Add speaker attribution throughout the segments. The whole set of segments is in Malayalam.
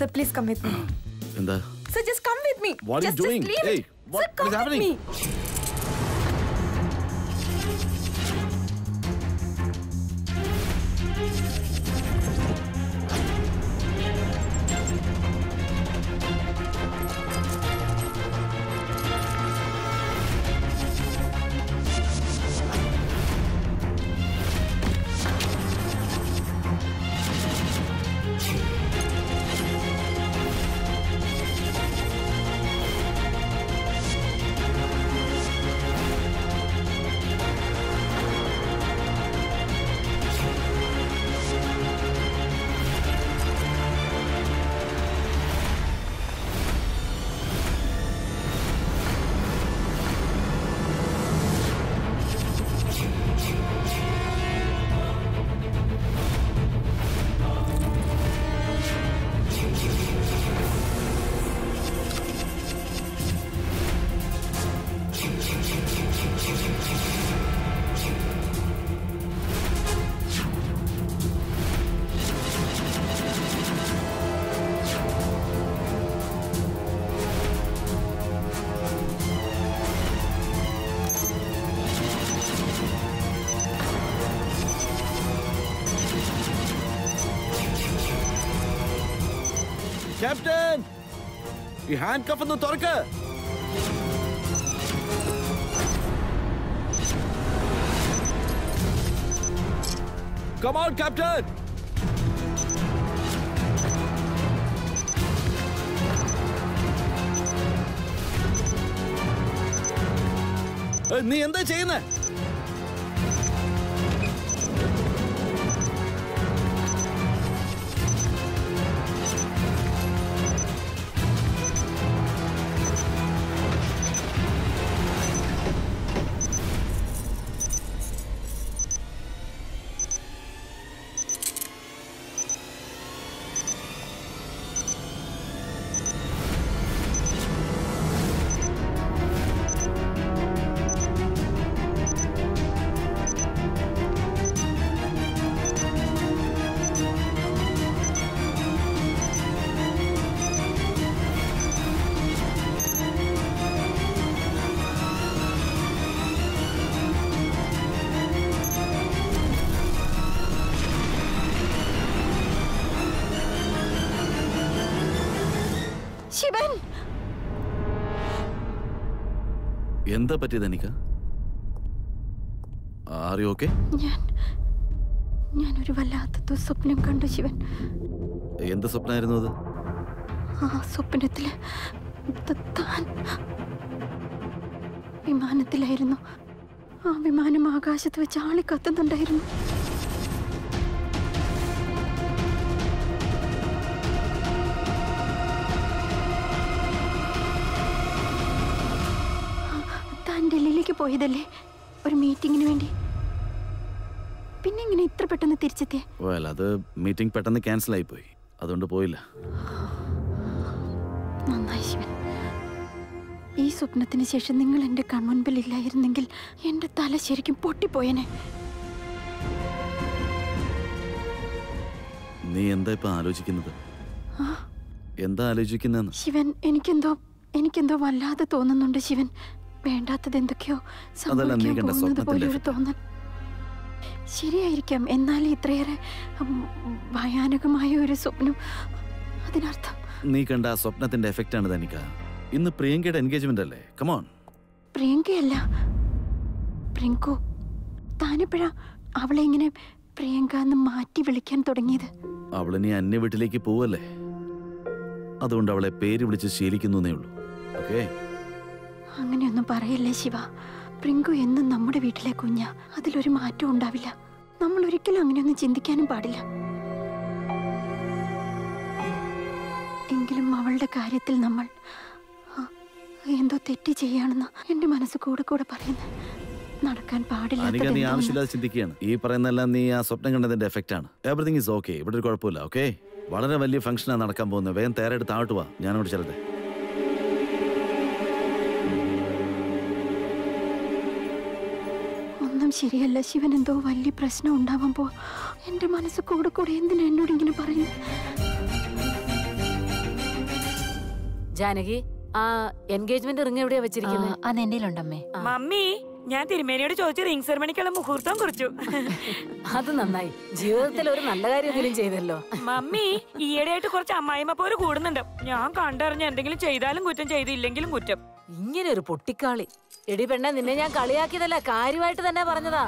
Speaker 1: Sir, please come with me.
Speaker 2: Linda.
Speaker 1: Sir, just come with me.
Speaker 2: What are you doing?
Speaker 1: Just leave
Speaker 2: hey, what,
Speaker 1: sir,
Speaker 2: what is happening?
Speaker 1: With me.
Speaker 2: Captain ഈ ഹാൻഡ് കഫ് ഒന്ന് തുറക്ക്. കമോൺ ക്യാപ്റ്റൻ നീ എന്താ ചെയ്യുന്നേ?
Speaker 1: ശിവൻ!
Speaker 2: എന്താ പറ്റിയത് എനിക്ക് ഓക്കെ?
Speaker 1: ഞാൻ ഒരു വല്ലാത്ത ദുസ്വപ്നം കണ്ടു ശിവൻ.
Speaker 2: എന്ത് സ്വപ്നമായിരുന്നു അത്?
Speaker 1: ആ സ്വപ്നത്തിൽ താൻ വിമാനത്തിലായിരുന്നു. ആ വിമാനം ആകാശത്ത് വെച്ച് ആളി കത്തുന്നുണ്ടായിരുന്നു ഡൽഹിയിലേക്ക് പോയതല്ലേ? ഒരു മീറ്റിംഗിന് വേണ്ടി. പിന്നെ ഇങ്ങനെ ഇത്ര പെട്ടെന്ന് തിരിച്ചെത്തിയേ?
Speaker 2: അത് മീറ്റിംഗ് പെട്ടെന്ന് ക്യാൻസൽ ആയി പോയി. അതുകൊണ്ട് പോയില്ല.
Speaker 1: നന്നായി ശിവൻ. ഈ സ്വപ്നത്തിന് ശേഷം നിങ്ങൾ എന്റെ കൺമുൻപിൽ ഇല്ലായിരുന്നെങ്കിൽ എന്റെ തല ശരിക്കും പൊട്ടിപ്പോയനെ.
Speaker 2: നീ എന്താ ഇപ്പൊ ആലോചിക്കുന്നത്? എന്താ ആലോചിക്കുന്ന
Speaker 1: ശിവൻ എനിക്കെന്തോ എനിക്കെന്തോ വല്ലാതെ തോന്നുന്നുണ്ട് ശിവൻ. വേണ്ടാത്തത് എന്തൊക്കെയോ തോന്നൽ. ശരിയായിരിക്കാം. എന്നാൽ ഇത്രയേറെ ഭയാനകമായ ഒരു സ്വപ്നം. അതിനർത്ഥം?
Speaker 2: നീ കണ്ട ആ സ്വപ്നത്തിന്റെ എഫക്റ്റ് ആണ് തനിക്ക ഇന്ന് പ്രിയങ്കയുടെ എൻഗേജ്മെന്റ് അല്ലേ? കമോൺ
Speaker 1: പ്രിയങ്കയല്ല. പ്രിയങ്കു താനിപ്പോഴാ അവളെ ഇങ്ങനെ പ്രിയങ്ക എന്ന് മാറ്റി വിളിക്കാൻ തുടങ്ങിയത്?
Speaker 2: അവളിനി അന്യ വീട്ടിലേക്ക് പോവല്ലേ? അതുകൊണ്ട് അവളെ പേര് വിളിച്ച് ശീലിക്കുന്നേ ഉള്ളൂ. ഓക്കേ
Speaker 1: അങ്ങനെയൊന്നും പറയല്ലേ ശിവ. പ്രിങ്കു എന്നും നമ്മുടെ വീട്ടിലെ കുഞ്ഞ. അതിലൊരു മാറ്റം ഉണ്ടാവില്ല. നമ്മൾ ഒരിക്കലും അങ്ങനെയൊന്നും ചിന്തിക്കാനും പാടില്ല. എങ്കിലും അവളുടെ കാര്യത്തിൽ നമ്മൾ എന്തോ തെറ്റ് ചെയ്യാണെന്ന് എന്റെ മനസ്സ് കൂടെ കൂടെ പറയുന്നു. നടക്കാൻ
Speaker 2: നീ
Speaker 1: പാടില്ല
Speaker 2: ആവശ്യമില്ലാതെ ചിന്തിക്കുകയാണ്. ഈ പറയുന്നതെല്ലാം നീ ആ സ്വപ്നം കണ്ടതിന്റെ എഫക്റ്റ് ആണ്. എവറിങ് ഇസ് ഓക്കെ ഇവിടെ ഒരു കുഴപ്പമില്ല ഓക്കെ വളരെ വലിയ ഫംഗ്ഷനാണ് നടക്കാൻ പോകുന്നത്. വേഗം തയ്യാറെടുത്ത് താഴോട്ട് വാ. ഞാനോട് ചെല്ലട്ടെ.
Speaker 1: ശരിയല്ല. ശിവൻ എന്തോ വലിയ പ്രശ്നം ഉണ്ടാവുമ്പോൾ എന്റെ മനസ്സ് കൂടെ കൂടെ എന്തിനാ എന്നോട് ഇങ്ങനെ പറയുന്നത്
Speaker 3: ജാനകി ആ എൻഗേജ്മെന്റ് റിംഗ് എവിടെയാ വെച്ചിരിക്കുന്നത്
Speaker 1: അത് എന്റെ ഉണ്ടമ്മേ
Speaker 4: മമ്മി ഞാൻ തിരുമേനിയോട് ചോദിച്ചു റിംഗ് സെറമണിക്കുള്ള മുഹൂർത്തം കുറിച്ചു.
Speaker 3: അത് നന്നായി. ജീവിതത്തിൽ ഒരു നല്ല കാര്യമെങ്കിലും ചെയ്തല്ലോ.
Speaker 4: മമ്മി ഈയിടെയായിട്ട് കുറച്ച് അമ്മായിമ്മ പോലെ കൂടുന്നുണ്ട്. ഞാൻ കണ്ടറിഞ്ഞ എന്തെങ്കിലും ചെയ്താലും കുറ്റം ചെയ്തില്ലെങ്കിലും കുറ്റം.
Speaker 3: ഇങ്ങനെ ഒരു പൊട്ടിക്കാളി. എടി പെണ്ണെ നിന്നെ ഞാൻ കളിയാക്കിയതല്ല കാര്യമായിട്ട് തന്നെ പറഞ്ഞതാ.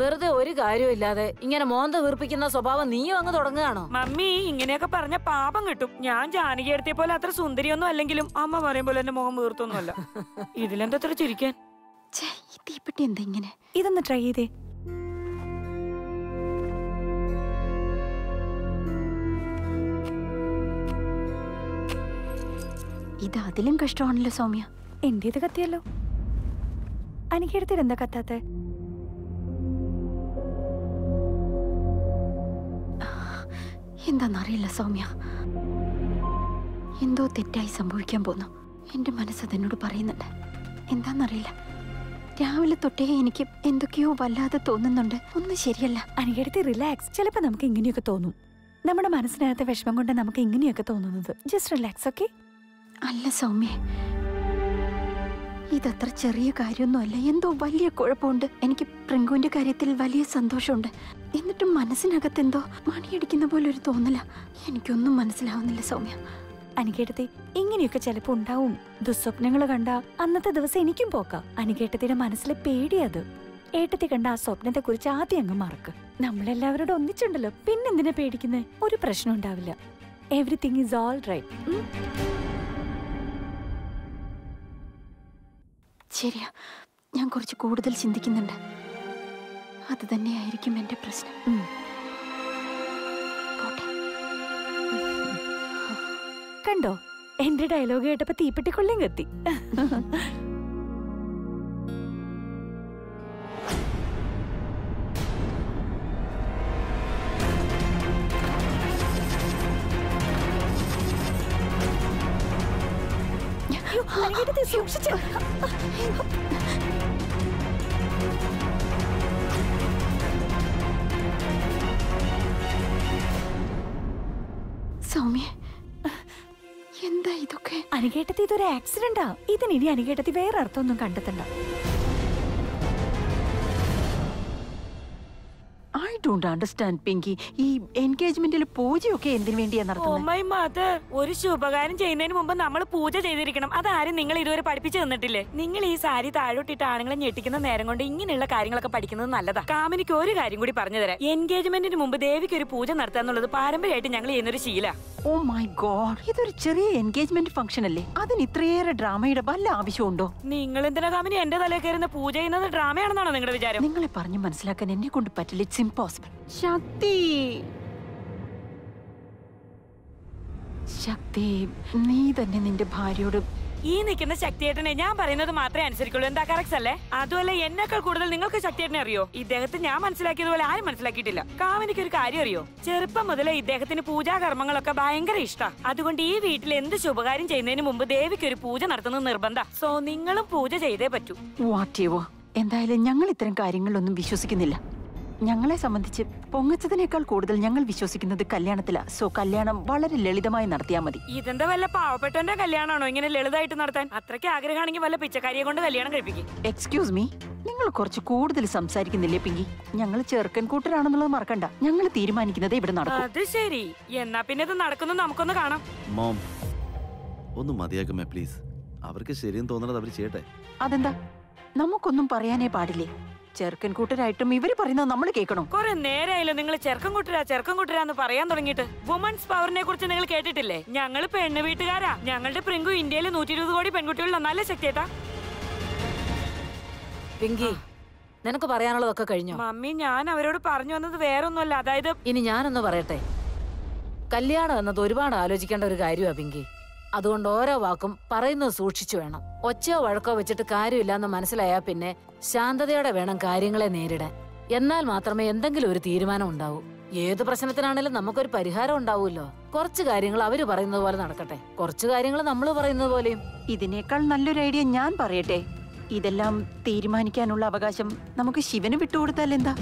Speaker 3: വെറുതെ ഒരു കാര്യമില്ലാതെ ഇങ്ങനെ മോന്ത വീർപ്പിക്കുന്ന സ്വഭാവം നീയും അങ്ങ് തുടങ്ങുകയാണോ?
Speaker 4: മമ്മി ഇങ്ങനെയൊക്കെ പറഞ്ഞ പാപം കിട്ടും. ഞാൻ ജാനകി എടുത്തിയ പോലെ അത്ര സുന്ദരിയൊന്നും അല്ലെങ്കിലും അമ്മ പറയും പോലെ എന്റെ മുഖം വീർത്തൊന്നുമല്ല. ഇതിലെന്താ അത്ര ചിരിക്കാൻ?
Speaker 1: തീപ്പെട്ടി എന്താ ഇങ്ങനെ?
Speaker 5: ഇതൊന്ന് ട്രൈ ചെയ്തേ.
Speaker 1: ഇത് അതിലും കഷ്ടമാണല്ലോ സൗമ്യ.
Speaker 5: എന്റേത് കത്തിയല്ലോ? അനിക്കെടുത്തിട്ട് എന്താ കത്താത്തെ?
Speaker 1: എന്താന്നറിയില്ല സൗമ്യ. എന്തോ തെറ്റായി സംഭവിക്കാൻ പോന്നു. എന്റെ മനസ്സ് അതെന്നോട് പറയുന്നുണ്ട്. എന്താന്നറിയില്ല. രാവിലെ തൊട്ടേ എനിക്ക് എന്തൊക്കെയോ വല്ലാതെ തോന്നുന്നുണ്ട്. ഒന്നും ശരിയല്ല.
Speaker 5: അനിയടുത്ത് റിലാക്സ് ചിലപ്പോ നമുക്ക് ഇങ്ങനെയൊക്കെ തോന്നും. നമ്മുടെ മനസ്സിനകത്തെ വിഷമം കൊണ്ട് നമുക്ക് ഇങ്ങനെയൊക്കെ തോന്നുന്നത്. ജസ്റ്റ് റിലാക്സ് ഓക്കെ
Speaker 1: അല്ല സൗമ്യ. ഇതത്ര ചെറിയ കാര്യമൊന്നുമല്ല. എന്തോ വലിയ കുഴപ്പമുണ്ട്. എനിക്ക് പ്രിങ്കുവിന്റെ കാര്യത്തിൽ വലിയ സന്തോഷമുണ്ട്. എന്നിട്ടും മനസ്സിനകത്ത് എന്തോ മണിയടിക്കുന്ന പോലെ ഒരു തോന്നല. എനിക്കൊന്നും മനസ്സിലാവുന്നില്ല സൗമ്യ.
Speaker 5: അനുകേട്ടത്തെ ഇങ്ങനെയൊക്കെ ചിലപ്പോ ഉണ്ടാവും. ദുസ്വപ്നങ്ങൾ കണ്ട അന്നത്തെ ദിവസം എനിക്കും പോക്കാം. അനുകേട്ടത്തിന്റെ മനസ്സിലെ പേടിയത് ഏട്ടത്തി കണ്ട ആ സ്വപ്നത്തെ കുറിച്ച് ആദ്യം അങ്ങ് മറക്ക്. നമ്മളെല്ലാവരോടും ഒന്നിച്ചുണ്ടല്ലോ. പിന്നെന്തിനാ പേടിക്കുന്നേ? ഒരു പ്രശ്നം ഉണ്ടാവില്ല. എവറിത്തിങ് ഈസ് ഓൾ റൈറ്റ്
Speaker 1: ശരിയാ. ഞാൻ കുറച്ച് കൂടുതൽ ചിന്തിക്കുന്നുണ്ട്. അത് തന്നെയായിരിക്കും എന്റെ പ്രശ്നം.
Speaker 5: കണ്ടോ? എന്റെ ഡയലോഗ് കേട്ടപ്പോ തീപ്പെട്ടിക്കൊള്ളിയും കത്തി. സൂക്ഷിച്ച്.
Speaker 1: സൗമ്യ എന്താ ഇതൊക്കെ?
Speaker 5: അനുകേട്ടത്തി ഇതൊരു ആക്സിഡന്റാ ഇതിന് ഇനി അനുകേട്ടത്തി വേറെ അർത്ഥമൊന്നും കണ്ടെത്തണ്ട.
Speaker 1: ഡോണ്ട് അണ്ടർസ്റ്റാൻഡ് പിങ്കി ഈ എൻഗേജ്മെന്റിൽ പൂജയൊക്കെ എന്തിനു വേണ്ടിയാ നടത്തുന്നത്
Speaker 4: മദർ ഒരു ശുഭകാരം ചെയ്യുന്നതിന് മുമ്പ് നമ്മൾ പൂജ ചെയ്തിരിക്കണം. അതാരും നിങ്ങൾ ഇതുവരെ പഠിപ്പിച്ചു തന്നിട്ടില്ലേ? നിങ്ങൾ ഈ സാരി താഴോട്ടിട്ട് ആണുങ്ങളെ ഞെട്ടിക്കുന്ന നേരം കൊണ്ട് ഇങ്ങനെയുള്ള കാര്യങ്ങളൊക്കെ പഠിക്കുന്നത് നല്ലതാ. കാമിനിക്ക് ഒരു കാര്യം കൂടി പറഞ്ഞു തരാം. എൻഗേജ്മെന്റിന് മുമ്പ് ദേവിക്ക് ഒരു പൂജ നടത്തുക എന്നുള്ളത് പാരമ്പര്യമായിട്ട് ഞങ്ങൾ ചെയ്യുന്നൊരു ശീല.
Speaker 1: ഓ മൈ ഗോഡ് ഇതൊരു ചെറിയ എൻഗേജ്മെന്റ് ഫംഗ്ഷൻ അല്ലേ? അതിന് ഇത്രയേറെ ഡ്രാമയുടെ വല്ല ആവശ്യമുണ്ടോ?
Speaker 4: നിങ്ങൾ എന്തിനാ കാമിനി എന്റെ തലയിൽ കയറുന്ന പൂജ ചെയ്യുന്നത്? ഡ്രാമയാണെന്നാണോ നിങ്ങളുടെ വിചാരം?
Speaker 1: നിങ്ങളെ പറഞ്ഞു മനസ്സിലാക്കാൻ എന്നെ കൊണ്ട് പറ്റില്ല. ഇറ്റ്സ് ഇംപോസിബിൾ ശക്തി ശക്തി നീ തന്നെ നിന്റെ ഭാര്യയോട്
Speaker 4: ഈ നിൽക്കുന്ന ശക്തിയേട്ടനെ ഞാൻ പറയുന്നത് മാത്രമേ അനുസരിക്കുള്ളൂ. എന്താ കറക്റ്റ് അല്ലേ? അതുമല്ല എന്നേക്കാൾ കൂടുതൽ നിങ്ങൾക്ക് ശക്തിയേട്ടനെ അറിയോ? ഇദ്ദേഹത്തെ ഞാൻ മനസ്സിലാക്കിയതുപോലെ ആരും മനസ്സിലാക്കിയിട്ടില്ല. കാവനിക്ക് ഒരു കാര്യം അറിയോ? ചെറുപ്പം മുതലേ ഇദ്ദേഹത്തിന് പൂജാകർമ്മങ്ങളൊക്കെ ഭയങ്കര ഇഷ്ടാ. അതുകൊണ്ട് ഈ വീട്ടിൽ എന്ത് ശുഭകാര്യം ചെയ്യുന്നതിന് മുമ്പ് ദേവിക്ക് ഒരു പൂജ നടത്തുന്നത് നിർബന്ധ. സോ നിങ്ങളും പൂജ ചെയ്തേ പറ്റൂ.
Speaker 1: എന്തായാലും ഞങ്ങൾ ഇത്തരം കാര്യങ്ങളിലൊന്നും വിശ്വസിക്കുന്നില്ല. ഞങ്ങളെ സംബന്ധിച്ച് പൊങ്ങച്ചതിനേക്കാൾ കൂടുതൽ ഞങ്ങൾ വിശ്വസിക്കുന്നത് കല്യാണത്തിലാ. സോ കല്യാണം വളരെ ലളിതമായി നടത്തിയാൽ മതി.
Speaker 4: ഇതെന്താ വല്ല പാവപ്പെട്ടവന്റെ കല്യാണമാണോ ഇങ്ങനെ ലളിതമായിട്ട് നടത്താൻ? അത്രയ്ക്ക് ആഗ്രഹമാണെങ്കിൽ വല്ല പിച്ചക്കാരിയെ കൊണ്ട് കല്യാണം കഴിപ്പിക്കും.
Speaker 1: എക്സ്ക്യൂസ് മീ നിങ്ങൾ കുറച്ച് കൂടുതൽ സംസാരിക്കുന്നില്ലേ പിങ്കി? ഞങ്ങൾ ചെറുക്കൻ കൂട്ടരാണെന്നുള്ളത് മറക്കണ്ട. ഞങ്ങൾ തീരുമാനിക്കുന്നത് ഇവിടെ നടക്കും.
Speaker 4: അത് ശരി. എന്നാ പിന്നെ ഇത് നടക്കുന്നു നമുക്കൊന്ന് കാണാം.
Speaker 2: മോം ഒന്ന് മതിയാക്കുമേ പ്ലീസ് അവർക്ക് ശരിയെന്ന് തോന്നണത് അവർ ചെയ്യട്ടെ.
Speaker 1: അതെന്താ? നമുക്കൊന്നും പറയാനേ പാടില്ലേ? ചെറുക്കൻ കൂട്ടരായിട്ടും ഇവർ പറയുന്നത് നമ്മൾ കേൾക്കണം?
Speaker 4: കുറെ നേരമായല്ലോ നിങ്ങൾ ചെറുക്കം കൂട്ടരാ ചെറുക്കം കൂട്ടരാന്ന് പറയാൻ തുടങ്ങിയിട്ട്. വുമൻസ് പവറിനെ കുറിച്ച് നിങ്ങൾ കേട്ടിട്ടില്ലേ? ഞങ്ങൾ പെണ്ണ് വീട്ടുകാരാ. ഞങ്ങളുടെ പ്രിങ്കു ഇന്ത്യയിൽ നൂറ്റി ഇരുപത് കോടി പെൺകുട്ടികൾ നല്ല ശക്തിയേട്ടാ
Speaker 3: പിങ്കി നിനക്ക് പറയാനുള്ളതൊക്കെ കഴിഞ്ഞോ?
Speaker 4: മമ്മി ഞാൻ അവരോട് പറഞ്ഞു വന്നത് വേറൊന്നുമല്ല. അതായത്
Speaker 3: ഇനി ഞാനൊന്ന് പറയട്ടെ. കല്യാണം എന്നത് ഒരുപാട് ആലോചിക്കേണ്ട ഒരു കാര്യമാ പിങ്കി. അതുകൊണ്ട് ഓരോ വാക്കും പറയുന്നത് സൂക്ഷിച്ചു വേണം. ഒച്ചയോ വഴക്കോ വെച്ചിട്ട് കാര്യമില്ലാന്ന് മനസ്സിലായാൽ പിന്നെ ശാന്തതയോടെ വേണം കാര്യങ്ങളെ നേരിടാൻ. എന്നാൽ മാത്രമേ എന്തെങ്കിലും ഒരു തീരുമാനം ഉണ്ടാവൂ. ഏത് പ്രശ്നത്തിനാണെങ്കിലും നമുക്കൊരു പരിഹാരം ഉണ്ടാവുമല്ലോ കുറച്ച് കാര്യങ്ങൾ അവർ പറയുന്നത് പോലെ നടക്കട്ടെ. കുറച്ച് കാര്യങ്ങൾ നമ്മൾ പറയുന്നത് പോലെയും.
Speaker 1: ഇതിനേക്കാൾ നല്ലൊരു ഐഡിയ ഞാൻ പറയട്ടെ. ഇതെല്ലാം തീരുമാനിക്കാനുള്ള അവകാശം നമുക്ക് ശിവന് വിട്ടുകൊടുത്താൽ എന്താ?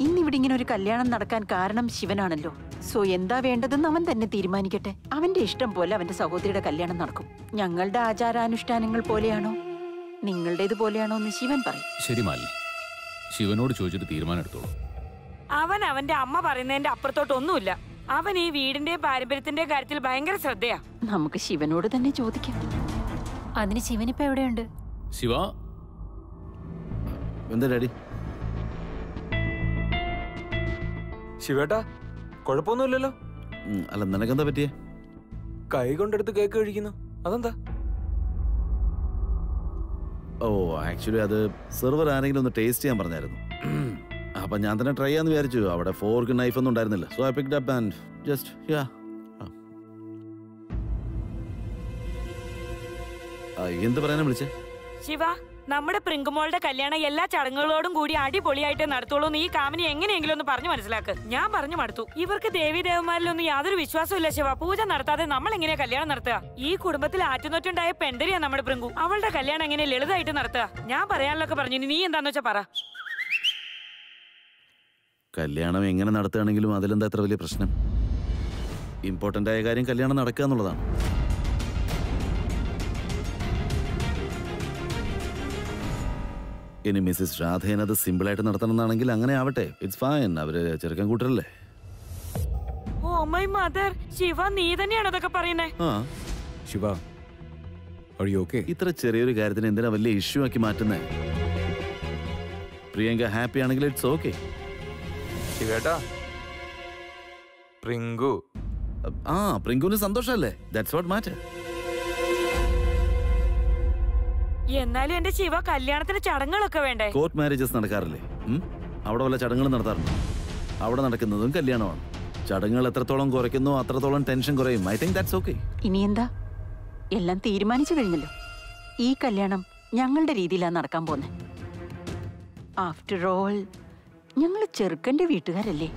Speaker 1: ഇന്നിവിടെ ഇങ്ങനെ ഒരു കല്യാണം നടക്കാൻ കാരണം ശിവനാണല്ലോ. സോ എന്താ വേണ്ടതെന്ന് അവൻ തന്നെ തീരുമാനിക്കട്ടെ. അവന്റെ ഇഷ്ടം പോലെ അവന്റെ സഹോദരിയുടെ കല്യാണം നടക്കും. ഞങ്ങളുടെ ആചാരാനുഷ്ഠാനങ്ങൾ പോലെയാണോ? നിങ്ങളുടേത് പോലെയാണോ എന്ന് ശിവൻ പറയും.
Speaker 6: ശരി മാലിനി. ശിവനോട് ചോദിച്ചിട്ട് തീരുമാനം എടുത്തോളൂ.
Speaker 4: അവൻ അവന്റെ അമ്മ പറയുന്നതിന്റെ അപ്പുറത്തോട്ടൊന്നുമില്ല. അവൻ ഈ വീടിന്റെ പാരമ്പര്യത്തിന്റെ കാര്യത്തിൽ ഭയങ്കര ശ്രദ്ധയാ.
Speaker 1: നമുക്ക് ശിവനോട് തന്നെ ചോദിക്കാം.
Speaker 5: അതിന് ശിവനിപ്പോ എവിടെയുണ്ട്?
Speaker 6: ശിവ?
Speaker 2: എന്താ ഡാഡി?
Speaker 7: ശിവേട്ടാ കുഴപ്പമൊന്നുമില്ലല്ലോ.
Speaker 2: ഉം, അല്ല നിനക്കെന്താ പറ്റിയേ?
Speaker 7: കൈ കൊണ്ടെടുത്ത് കേക്ക് കഴിക്കുന്നു. അതെന്താ?
Speaker 2: ഓ ആക്ച്വലി അത് സെർവർ ആരെങ്കിലും ഒന്ന് ടേസ്റ്റ് ചെയ്യാൻ പറഞ്ഞായിരുന്നു. അപ്പൊ ഞാൻ തന്നെ ട്രൈ ചെയ്യാന്ന് വിചാരിച്ചു. അവിടെ ഫോർക്ക് നൈഫ് ഒന്നും ഉണ്ടായിരുന്നില്ല. So I picked up and just yeah എന്ത് പറയാനാ വിളിച്ചേ?
Speaker 4: ശിവ നമ്മുടെ പ്രിങ്കുമോളുടെ കല്യാണം എല്ലാ ചടങ്ങുകളോടും കൂടി അടിപൊളിയായിട്ട് നടത്തുള്ളൂ എന്ന് ഈ കാമിനി എങ്ങനെയെങ്കിലും ഒന്ന് പറഞ്ഞു മനസ്സിലാക്ക്. ഞാൻ പറഞ്ഞു മടുത്തു. ഇവർക്ക് ദേവി ദേവന്മാരിലൊന്നും യാതൊരു വിശ്വാസമില്ല ശിവ. പൂജ നടത്താതെ നമ്മൾ എങ്ങനെയാ കല്യാണം നടത്തുക? ഈ കുടുംബത്തിൽ ആറ്റുനോറ്റുണ്ടായ പെന്തരിയാ നമ്മുടെ പ്രിങ്കു. അവളുടെ കല്യാണം എങ്ങനെ ലളിതമായിട്ട് നടത്തുക? ഞാൻ പറയാനുള്ളൊക്കെ പറഞ്ഞു. നീ എന്താന്ന് വെച്ചാ പറ.
Speaker 2: കല്യാണം എങ്ങനെ നടത്തുകയാണെങ്കിലും അതിലെന്താ എത്ര വലിയ പ്രശ്നം? ഇമ്പോർട്ടന്റ് ആയ കാര്യം കല്യാണം നടക്കുക എന്നുള്ളതാണ്. ഇനി മിസ്സിസ് രാധേൻ അത് സിമ്പിളായിട്ട് നടത്തണമെന്നാണെങ്കിൽ അങ്ങനെ ആവട്ടെ. ഇറ്റ്സ് ഫൈൻ അവർ ചെറുക്കൻ കൂട്ടരല്ലേ?
Speaker 4: ഓ മൈ മദർ ശിവ നീ തന്നെയാണ് അതൊക്കെ പറയുന്നേ?
Speaker 2: ആ.
Speaker 8: Shiva are you okay?
Speaker 2: ഇത്ര ചെറിയൊരു കാര്യത്തിന് എന്തിനാ വലിയ ഇഷ്യൂ ആക്കി മാറ്റുന്നേ? പ്രിയങ്ക ഹാപ്പി ആണെങ്കിൽ ഇറ്റ്സ് ഓക്കെ
Speaker 7: ശിവേട്ടാ. പ്രിങ്കു.
Speaker 2: ആ പ്രിങ്കുവിന് സന്തോഷമല്ലേ? ദാറ്റ്സ് വാട്ട് മാറ്റർ
Speaker 4: എന്നാലും എന്റെ ശിവ കല്യാണത്തിന് ചടങ്ങുകളൊക്കെ വേണ്ടേ?
Speaker 2: കോർട്ട് മാരേജസ് നടക്കാറില്ലേ? അവിടെ വല്ല ചടങ്ങുകൾ നടത്താറുണ്ട്? അവിടെ നടക്കുന്നതും കല്യാണമാണ്. ചടങ്ങുകൾ എത്രത്തോളം കുറയ്ക്കുന്നു അത്രത്തോളം ടെൻഷൻ കുറയും. ഐ തിങ്ക് ദാറ്റ്സ് ഓക്കെ
Speaker 1: ഇനി എന്താ? എല്ലാം തീരുമാനിച്ചു കഴിഞ്ഞല്ലോ. ഈ കല്യാണം ഞങ്ങളുടെ രീതിയിലാണ് നടക്കാൻ പോകുന്നത് ആഫ്റ്റർ ഓൾ ഞങ്ങൾ ചെറുക്കന്റെ വീട്ടുകാരല്ലേ?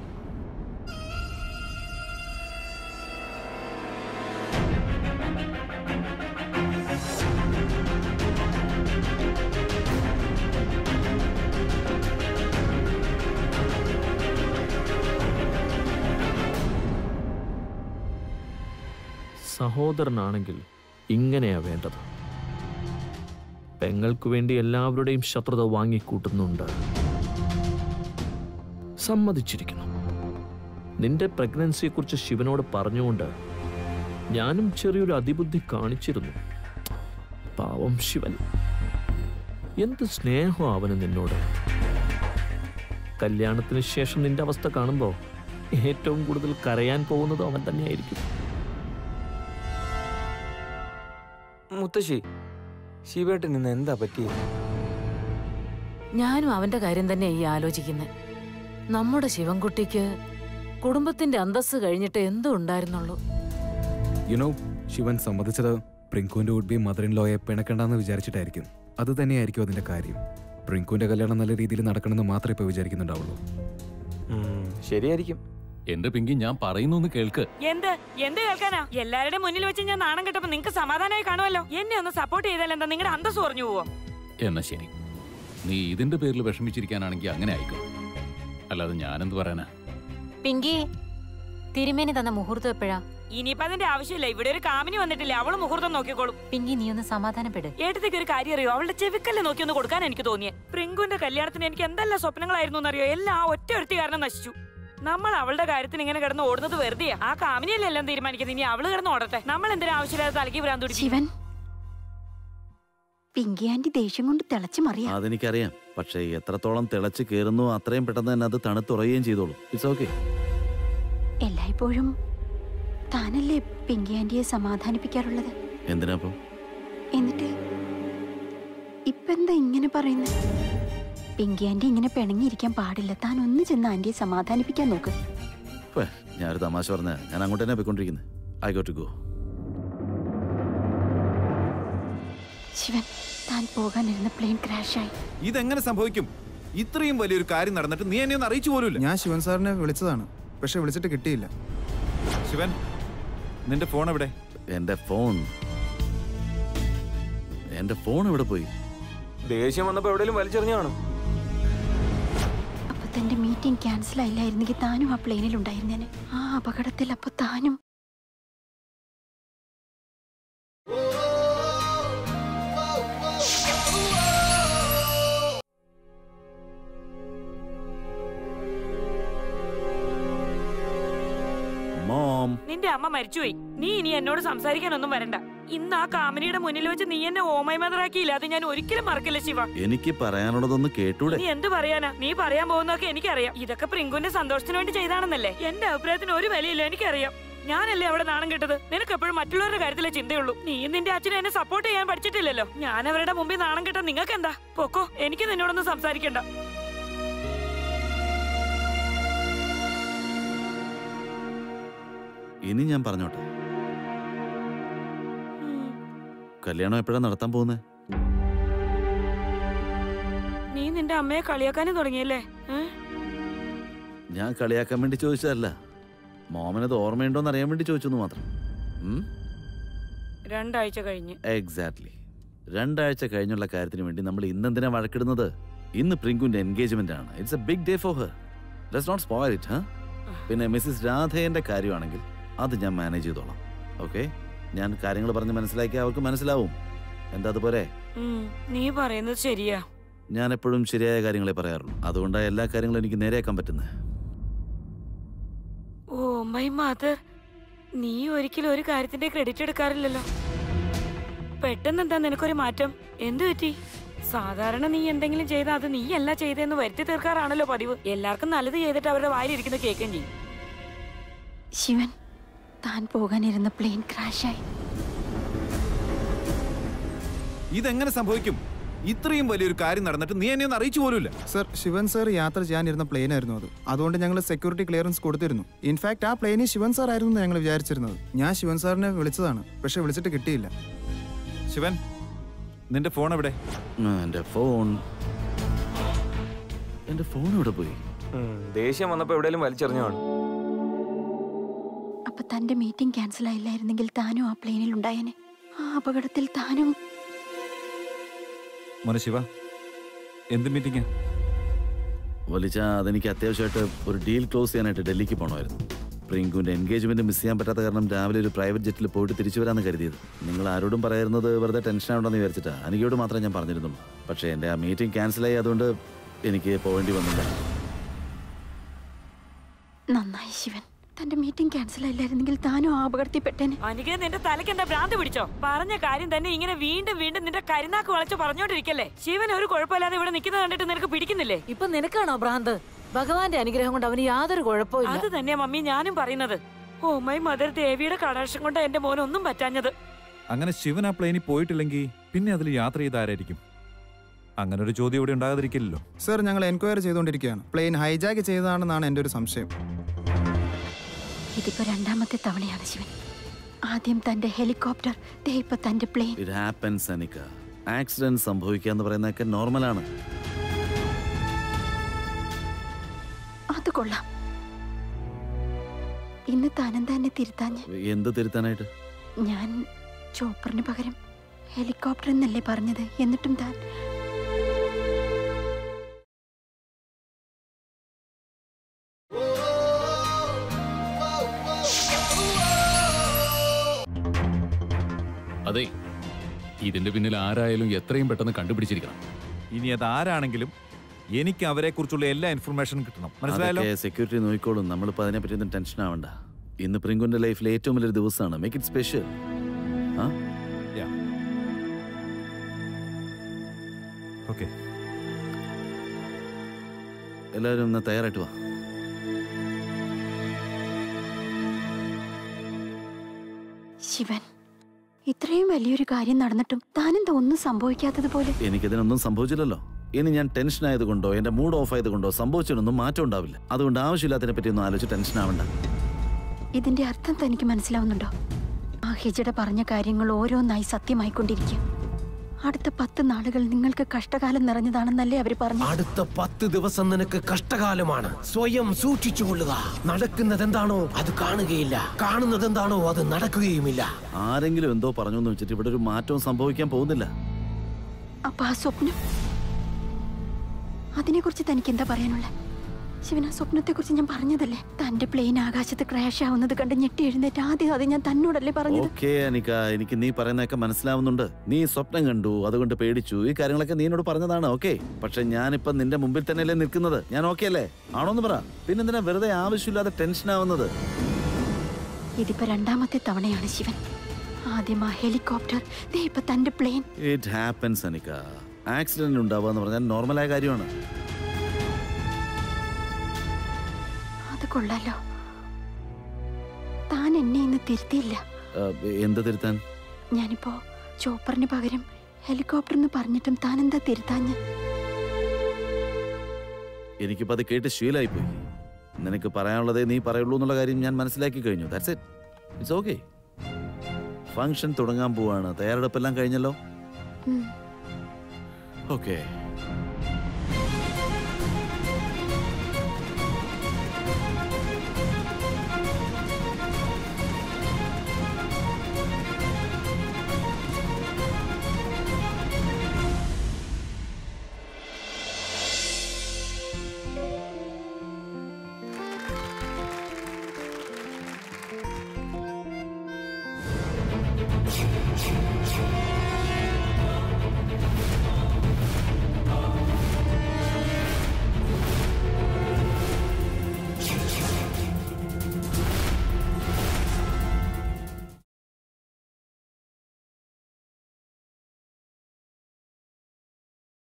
Speaker 9: സഹോദരനാണെങ്കിൽ ഇങ്ങനെയാ വേണ്ടത്. പെങ്ങൾക്ക് വേണ്ടി എല്ലാവരുടെയും ശത്രുത വാങ്ങിക്കൂട്ടുന്നുണ്ട്. സമ്മതിച്ചിരിക്കുന്നു നിന്റെ പ്രഗ്നൻസിയെക്കുറിച്ച് ശിവനോട് പറഞ്ഞുകൊണ്ട് ഞാനും ചെറിയൊരു അതിബുദ്ധി കാണിച്ചിരുന്നു. പാവം ശിവൻ. എന്ത് സ്നേഹം അവന് നിന്നോട്. കല്യാണത്തിന് ശേഷം നിന്റെ അവസ്ഥ കാണുമ്പോൾ ഏറ്റവും കൂടുതൽ കരയാൻ പോകുന്നത് അവൻ തന്നെയായിരിക്കും.
Speaker 7: മുത്തശ്ശി ശിവേട്ടൻ ഇന്ന് എന്താ പറ്റിയത്
Speaker 3: ഞാനും അവന്റെ കാര്യം തന്നെ ഈ ആലോചിക്കുന്നത് നമ്മുടെ ശിവൻകുട്ടിക്ക് കുടുംബത്തിന്റെ അന്തസ് കഴിഞ്ഞിട്ട് എന്തും ഉണ്ടായിരുന്നുള്ളൂ?
Speaker 8: യുനോ ശിവൻ സമ്മതിച്ചത് പ്രിങ്കുവിന്റെ ഉഡ്ബി മദർ ഇൻ ലോയെ പിണക്കണ്ടെന്ന് വിചാരിച്ചിട്ടായിരിക്കും. അത് തന്നെയായിരിക്കും അതിന്റെ കാര്യം. പ്രിങ്കുവിന്റെ കല്യാണം നല്ല രീതിയിൽ നടക്കണമെന്ന് മാത്രമേ ഇപ്പൊ വിചാരിക്കുന്നുണ്ടാവുള്ളൂ.
Speaker 7: ശരിയായിരിക്കും.
Speaker 6: എന്റെ പിങ്കി ഞാൻ പറയുന്നു കേൾക്ക്.
Speaker 4: എന്ത്? എന്ത് കേൾക്കാനാ? എല്ലാരുടെ മുന്നിൽ വെച്ച് ഞാൻ നാണം കിട്ടുമ്പോ നിങ്ങക്ക് സമാധാനമായി കാണുമല്ലോ എന്നെ ഒന്ന് സപ്പോർട്ട് ചെയ്താൽ എന്താ? നിങ്ങളുടെ അന്തസ് കുറഞ്ഞു പോവോ?
Speaker 6: എന്നാ ശരി. നീ ഇതിന്റെ പേരിൽ വിഷമിച്ചിരിക്കാനാണെങ്കിൽ അങ്ങനെ ആയിക്കോ. അല്ലാതെ ഞാനെന്ത് പറയാനാ?
Speaker 5: പിങ്കി തിരുമേനി തന്ന മുഹൂർത്തം എപ്പോഴാ?
Speaker 4: ഇനിയിപ്പോ അതിന്റെ ആവശ്യമില്ല. ഇവിടെ ഒരു കാമിനി വന്നിട്ടില്ല അവൾ മുഹൂർത്തം നോക്കിക്കോളും.
Speaker 5: പിങ്കി നീ ഒന്ന് സമാധാനപ്പെടും.
Speaker 4: ഏട്ടത്തേക്ക് ഒരു കാര്യം അറിയോ? അവളുടെ ചെവിക്കല്ല് നോക്കി ഒന്ന് കൊടുക്കാൻ എനിക്ക് തോന്നിയേ. പ്രിങ്കുന്റെ കല്യാണത്തിന് എനിക്ക് എന്തെല്ലാം സ്വപ്നങ്ങളായിരുന്നു എന്നറിയോ? എല്ലാം ആ ഒറ്റ ഒരുത്തി കാരണം നശിച്ചു. നമ്മൾ അവളുടെ കാര്യത്തിന് ഇങ്ങനെ കിടന്ന് ഓടുന്നത് വെറുതെ ആ കാമിനിയല്ലേ എല്ലാം തീരുമാനിക്കുന്നത്? ഇനി അവൾ കിടന്ന് ഓടട്ടെ. നമ്മൾ എന്തിനാ ആവശ്യമില്ലാതെ തലക്ക് വരാൻ തുടങ്ങി
Speaker 1: ശിവൻ പിങ്കി ആന്റി ദേഷ്യം കൊണ്ട് തിളച്ചു മറിയാം.
Speaker 2: അതെനിക്കറിയാം. പക്ഷേ എത്രത്തോളം തിളച്ച് കയറുന്നു അത്രയും പെട്ടെന്ന് തന്നെ അത് തണുത്തുറയുകയും ചെയ്തോളൂ. ഇറ്റ്സ് ഓക്കെ
Speaker 1: എല്ലായ്പ്പോഴും താനല്ലേ പിങ്കി ആന്റിയെ സമാധാനിപ്പിക്കാറുള്ളത്?
Speaker 2: എന്തിനാ
Speaker 1: എന്നിട്ട് ഇപ്പെന്താ ഇങ്ങനെ പറയുന്നത് പിങ്കി ആന്റി ഇങ്ങനെ പിണങ്ങിയിരിക്കാൻ പാടില്ല. താൻ ഒന്ന് ചെന്ന് ആന്റിയെ സമാധാനിപ്പിക്കാൻ നോക്ക്.
Speaker 2: ഞാനൊരു തമാശ പറഞ്ഞ ഞാൻ അങ്ങോട്ട് തന്നെ പോയിക്കൊണ്ടിരിക്കുന്നത് I go to go
Speaker 1: Shivan താൻ പോകാനിരുന്ന പ്ലെയിൻ ക്രാഷായി
Speaker 10: ഇതെങ്ങനെ സംഭവിക്കും? ഇത്രയും വലിയൊരു കാര്യം നടന്നിട്ട് നീ എന്നെ ഒന്ന് അറിയിച്ചു പോലുമില്ല.
Speaker 11: ഞാൻ ശിവൻ സാറിനെ വിളിച്ചതാണ്. പക്ഷെ വിളിച്ചിട്ട് കിട്ടിയില്ല.
Speaker 10: ശിവൻ നിന്റെ ഫോൺ എവിടെ?
Speaker 2: എന്റെ ഫോൺ എന്റെ ഫോൺ എവിടെ പോയി?
Speaker 7: ദേഷ്യം വന്നപ്പോ എവിടെയും വലിച്ചെറിഞ്ഞു കാണും.
Speaker 1: അപ്പൊ തന്റെ മീറ്റിംഗ് ക്യാൻസൽ ആയില്ലായിരുന്നെങ്കിൽ താനും ആ പ്ലെയിനിൽ ഉണ്ടായിരുന്നേനെ ആ അപകടത്തിൽ അപ്പൊ താനും
Speaker 2: മോം.
Speaker 4: നിന്റെ അമ്മ മരിച്ചുപോയി. നീ ഇനി എന്നോട് സംസാരിക്കാനൊന്നും വരണ്ട. ഇന്ന് ആ കാമിനിയുടെ മുന്നിൽ വെച്ച് നീ എന്നെ ഓമൈ മദറാക്കിയില്ല. അത് ഞാൻ ഒരിക്കലും മറക്കില്ല ശിവ.
Speaker 2: എനിക്ക് പറയാനുള്ളതൊന്നും കേട്ടൂടെ?
Speaker 4: നീ എന്ത് പറയാനാ? നീ പറയാൻ പോകുന്നൊക്കെ എനിക്കറിയാം. ഇതൊക്കെ പ്രിങ്കുന്റെ സന്തോഷത്തിന് വേണ്ടി ചെയ്താണെന്നല്ലേ? എന്റെ അഭിപ്രായത്തിന് ഒരു വിലയില്ല എനിക്കറിയാം. ഞാനല്ലേ അവിടെ നാണം കെട്ടത്? നിനക്ക് എപ്പോഴും മറ്റുള്ളവരുടെ കാര്യത്തിലേ ചിന്തയുള്ളൂ. നീ നിന്റെ അച്ഛനെ എന്നെ സപ്പോർട്ട് ചെയ്യാൻ പഠിച്ചിട്ടില്ലല്ലോ. ഞാൻ അവരുടെ മുമ്പിൽ നാണം കെട്ട നിങ്ങൾക്ക് എന്താ പൊക്കോ എനിക്ക് നിന്നോടൊന്നും സംസാരിക്കണ്ട.
Speaker 2: ഇനി ഞാൻ പറഞ്ഞോട്ടെ. കല്യാണം എപ്പോഴാ നടത്താൻ പോകുന്നത്
Speaker 4: നീ നിന്റെ അമ്മയെ കളിയാക്കാനും തുടങ്ങിയല്ലേ?
Speaker 2: ഞാൻ കളിയാക്കാൻ വേണ്ടി ചോദിച്ചതല്ല. മോമനത് ഓർമ്മയുണ്ടോന്ന് അറിയാൻ വേണ്ടി ചോദിച്ചു മാത്രം.
Speaker 4: രണ്ടാഴ്ച കഴിഞ്ഞ്.
Speaker 2: എക്സാക്ട്ലി രണ്ടാഴ്ച കഴിഞ്ഞുള്ള കാര്യത്തിന് വേണ്ടി നമ്മൾ ഇന്നെന്തിനാ വഴക്കിടുന്നത്? ഇന്ന് പ്രിങ്കുന്റെ എൻഗേജ്മെന്റ് ആണ്. It's a big day for her let's not spoil it പിന്നെ മിസ്സിസ് രാധേന്റെ കാര്യമാണെങ്കിൽ അത് ഞാൻ മാനേജ് ചെയ്തോളാം. ഓക്കെ ഞാൻ കാര്യങ്ങൾ പറഞ്ഞ് മനസ്സിലാക്കി അവർക്ക് മനസ്സിലാവും. എന്താ അതുപോലെ
Speaker 4: നീ പറയുന്നത് ശരിയാ.
Speaker 2: ഞാൻ എപ്പോഴും ശരിയായ കാര്യങ്ങളെ പറയാറുള്ളൂ. അതുകൊണ്ടാണ് എല്ലാ കാര്യങ്ങളും എനിക്ക് നേരെയാക്കാൻ പറ്റുന്നത്.
Speaker 4: ഓ മൈ മാതർ നീ ഒരിക്കലും ഒരു കാര്യത്തിന്റെ ക്രെഡിറ്റ് എടുക്കാറില്ലല്ലോ. പെട്ടെന്ന് എന്താ നിനക്കൊരു മാറ്റം? എന്തു പറ്റി? സാധാരണ നീ എന്തെങ്കിലും ചെയ്താൽ അത് നീ അല്ല ചെയ്തതെന്ന് വരുത്തി തീർക്കാറാണല്ലോ പതിവ്. എല്ലാവർക്കും നല്ലത് ചെയ്തിട്ട് അവരുടെ വായിലിരിക്കുന്ന കേൾക്കുകയും ചെയ്യും
Speaker 1: ശിവൻ താൻ പോകാനിരുന്ന പ്ലെയിൻ ക്രാഷായി
Speaker 10: ഇതെങ്ങനെ സംഭവിക്കും? ഇത്രയും വലിയൊരു കാര്യം നടന്നിട്ട് നീ എന്നെ ഒന്ന് അറിയിച്ചു പോലുമില്ല.
Speaker 11: സർ ശിവൻ സാർ യാത്ര ചെയ്യാനിരുന്ന പ്ലെയിൻ ആയിരുന്നു അത്. അതുകൊണ്ട് ഞങ്ങൾ സെക്യൂരിറ്റി ക്ലിയറൻസ് കൊടുത്തിരുന്നു. ഇൻഫാക്ട് ആ പ്ലെയിനിൽ ശിവൻ സാർ ആയിരുന്നു ഞങ്ങൾ വിചാരിച്ചിരുന്നത്. ഞാൻ ശിവൻ സാറിനെ വിളിച്ചതാണ്. പക്ഷെ വിളിച്ചിട്ട് കിട്ടിയില്ല.
Speaker 10: ശിവൻ നിന്റെ ഫോൺ എവിടെ?
Speaker 2: എന്റെ ഫോൺ എന്റെ ഫോൺ എവിടെ പോയി?
Speaker 7: ദേഷ്യം വന്നപ്പോ എവിടെയെങ്കിലും വലിച്ചെറിഞ്ഞു?
Speaker 1: തന്റെ മീറ്റിംഗ് ക്യാൻസൽ ആയില്ലായിരുന്നെങ്കിൽ താനും ആ പ്ലെയിനിൽ ഉണ്ടായേനെ. ആ അപകടത്തിൽ താനും
Speaker 10: മോനെ ശിവ എന്ത് മീറ്റിംഗ്?
Speaker 2: വലിച്ച അതെനിക്ക് അത്യാവശ്യമായിട്ട് ഒരു ഡീൽ ക്ലോസ് ചെയ്യാനായിട്ട് ഡൽഹിക്ക് പോകണമായിരുന്നു പ്രിങ്കുവിന്റെ എൻഗേജ്മെന്റ് മിസ് ചെയ്യാൻ പറ്റാത്ത കാരണം രാവിലെ ഒരു പ്രൈവറ്റ് ജെറ്റിൽ പോയിട്ട് തിരിച്ചു വരാമെന്ന് കരുതിയത്. നിങ്ങൾ ആരോടും പറയുന്നത് വെറുതെ ടെൻഷൻ ആവണ്ടെന്ന് വിചാരിച്ചിട്ട്. അനികയോട് മാത്രമേ ഞാൻ പറഞ്ഞിരുന്നുള്ളൂ. പക്ഷേ എന്റെ ആ മീറ്റിംഗ് ക്യാൻസലായി അതുകൊണ്ട് എനിക്ക് പോകേണ്ടി വന്നില്ല.
Speaker 1: നന്നായി ശിവൻ. തന്റെ മീറ്റിംഗ് ക്യാൻസൽ ആയില്ലായിരുന്നെങ്കിൽ താനും ആ അപകടത്തിൽ പെട്ടേനെ
Speaker 4: അനിക നിന്റെ തലയ്ക്ക് എന്താ ഭ്രാന്ത് പിടിച്ചോ? പറഞ്ഞ കാര്യം തന്നെ ഇങ്ങനെ വീണ്ടും വീണ്ടും നിന്റെ കരിനാക്ക് വളച്ചു പറഞ്ഞോണ്ടിരിക്കല്ലേ? ശിവൻ ഒരു കുഴപ്പമില്ലാതെ ഇവിടെ നിൽക്കുന്നത് കണ്ടിട്ട് നിനക്ക് പിടിക്കുന്നില്ലേ?
Speaker 3: ഇപ്പൊ നിനക്കാണോ ഭ്രാന്ത്? ഭഗവാന്റെ അനുഗ്രഹം കൊണ്ട് അവന് യാതൊരു കുഴപ്പമില്ല
Speaker 4: അത് തന്നെയാ മമ്മി ഞാനും പറയുന്നത്. ഓ മൈ മദർ ദേവിയുടെ കടാക്ഷം കൊണ്ട് എന്റെ മോനൊന്നും പറ്റാഞ്ഞത്.
Speaker 10: അങ്ങനെ ശിവൻ ആ പ്ലെയിനിൽ പോയിട്ടില്ലെങ്കിൽ പിന്നെ അതിൽ യാത്ര ചെയ്ത് ആരായിരിക്കും? അങ്ങനെ ഒരു ചോദ്യം ഇവിടെ ഉണ്ടാകാതിരിക്കില്ലല്ലോ.
Speaker 11: സർ ഞങ്ങൾ എൻക്വയറി ചെയ്തുകൊണ്ടിരിക്കുകയാണ്. പ്ലെയിൻ ഹൈജാക്ക് ചെയ്തതാണെന്നാണ് എന്റെ ഒരു സംശയം.
Speaker 1: ഇതിപ്പോ രണ്ടാമത്തെ തവണയാണ് ശിവൻ. ആദ്യം തന്റെ ഹെലികോപ്റ്റർ ഇപ്പൊ തന്റെ plane.
Speaker 2: It happens Anika accident സംഭവിക്കുക എന്ന് പറയുന്നതൊക്കെ നോർമലാണ്.
Speaker 1: അത് കൊള്ളാം. ഇന്ന് താനെന്താ എന്നെ തിരുത്താഞ്ഞ്.
Speaker 2: എന്ത് തിരുത്താനായിട്ട്?
Speaker 1: ഞാൻ ചോപ്പറിന് പകരം ഹെലികോപ്റ്റർ എന്നല്ലേ പറഞ്ഞത്? എന്നിട്ടും താൻ
Speaker 6: ഇതിന്റെ പിന്നിൽ ആരായാലും എത്രയും പെട്ടെന്ന് കണ്ടുപിടിച്ചിരിക്കണം.
Speaker 10: ഇനി അത് ആരാണെങ്കിലും എനിക്ക് അവരെ കുറിച്ചുള്ള എല്ലാ ഇൻഫർമേഷനും കിട്ടണം. മനസ്സിലായല്ലോ?
Speaker 2: അതൊക്കെ സെക്യൂരിറ്റി നോക്കിക്കോളും. നമ്മളിപ്പോൾ അതിനെപ്പറ്റി ഒന്നും ടെൻഷൻ ആവണ്ട. ഇന്ന് പ്രിങ്കുന്റെ ലൈഫിലെ ഏറ്റവും വലിയൊരു ദിവസമാണ്. മേക്ക് ഇറ്റ് സ്പെഷ്യൽ ആ?
Speaker 10: ഓക്കെ
Speaker 2: എല്ലാവരും ഒന്ന് തയ്യാറായിട്ട് വാ.
Speaker 1: ശിവൻ ഇത്രയും വലിയൊരു കാര്യം നടന്നിട്ടും താനെന്താ ഒന്നും സംഭവിക്കാത്തതുപോലെ?
Speaker 2: എനിക്കതിനൊന്നും സംഭവിച്ചില്ലല്ലോ. ഇനി ഞാൻ ടെൻഷൻ ആയതുകൊണ്ടോ എന്റെ മൂഡ് ഓഫ് ആയതുകൊണ്ടോ സംഭവിച്ചതിനൊന്നും മാറ്റം ഉണ്ടാവില്ല. അതുകൊണ്ട് ആവശ്യമില്ലാത്തതിനെ പറ്റി ഒന്നും ആലോചിച്ച് ടെൻഷൻ ആവണ്ട.
Speaker 1: ഇതിന്റെ അർത്ഥം തനിക്ക് മനസ്സിലാവുന്നുണ്ടോ? ആ ഹിജട പറഞ്ഞ കാര്യങ്ങൾ ഓരോന്നായി സത്യമായിക്കൊണ്ടിരിക്കും. അടുത്ത പത്ത് നാളുകൾ നിങ്ങൾക്ക് കഷ്ടകാലം നിറഞ്ഞതാണെന്നല്ലേ അവർ പറഞ്ഞു.
Speaker 12: അടുത്ത പത്ത് ദിവസം നിനക്ക് കഷ്ടകാലമാണ്. സ്വയം സൂക്ഷിച്ചുകൊള്ളുക നടക്കുന്നത് എന്താണോ അത് കാണുകയില്ല. കാണുന്നത് എന്താണോ അത് നടക്കുകയുമില്ല.
Speaker 2: ആരെങ്കിലും എന്തോ പറഞ്ഞു എന്ന് വെച്ചിട്ട് ഇവിടെ ഒരു മാറ്റവും സംഭവിക്കാൻ പോകുന്നില്ല.
Speaker 1: അപ്പൊ ആ സ്വപ്നം? അതിനെക്കുറിച്ച് തനിക്ക് എന്താ പറയാനുള്ള ശിവൻ ആ സ്വപ്നത്തെ കുറിച്ച് ഞാൻ പറഞ്ഞതല്ലേ? തന്റെ പ്ലെയിൻ ആകാശത്ത് ക്രാഷ് ആവുന്നത് കണ്ട് ഞെട്ടി എഴുന്നേറ്റ് ആദ്യം അത് ഞാൻ തന്നോടല്ലേ പറഞ്ഞത്.
Speaker 2: ഓക്കേ അനിക. എനിക്ക് നീ പറയുന്നതൊക്കെ മനസ്സിലാവുന്നുണ്ട്. നീ സ്വപ്നം കണ്ടു അതുകൊണ്ട് പേടിച്ചു. ഈ കാര്യങ്ങളൊക്കെ നീ എന്നോട് പറഞ്ഞതാണ് ഓക്കെ? പക്ഷെ ഞാനിപ്പോ നിന്റെ മുമ്പിൽ തന്നെയല്ലേ നിൽക്കുന്നത്. ഞാൻ ഓക്കെ അല്ലേ? ആണോന്ന് പറ. പിന്നെന്തിനാ വെറുതെ ആവശ്യമില്ലാതെ ടെൻഷൻ ആവുന്നത്?
Speaker 1: ഇതിപ്പോ രണ്ടാമത്തെ തവണയാണ് ശിവൻ. ആദ്യം ആ ഹെലികോപ്റ്റർ ഇപ്പൊ തന്റെ plane
Speaker 2: it happens Anika. Accident ഉണ്ടാവുക എന്ന് പറഞ്ഞാൽ നോർമലായ കാര്യമാണ്.
Speaker 1: കൊള്ളാലോ. താൻ എന്നെ ഇന്ന് തിരുത്തിയില്ല.
Speaker 2: എന്താ തിരുത്താൻ?
Speaker 1: ഞാനിപ്പോ ചോപ്പറിന് പകരം ഹെലികോപ്റ്റർ എന്ന് പറഞ്ഞിട്ടും താൻ എന്താ തിരുത്താഞ്ഞ്?
Speaker 2: എനിക്കിപ്പോ അത് കേട്ട് ശീലായി പോയി നിനക്ക് പറയാനുള്ളതേ നീ പറയുള്ളൂ എന്നുള്ള കാര്യം ഞാൻ മനസ്സിലാക്കി കഴിഞ്ഞു. That's it it's okay function തുടങ്ങാൻ പോവാണ്. തയ്യാറെടുപ്പെല്ലാം കഴിഞ്ഞല്ലോ. ഓക്കെ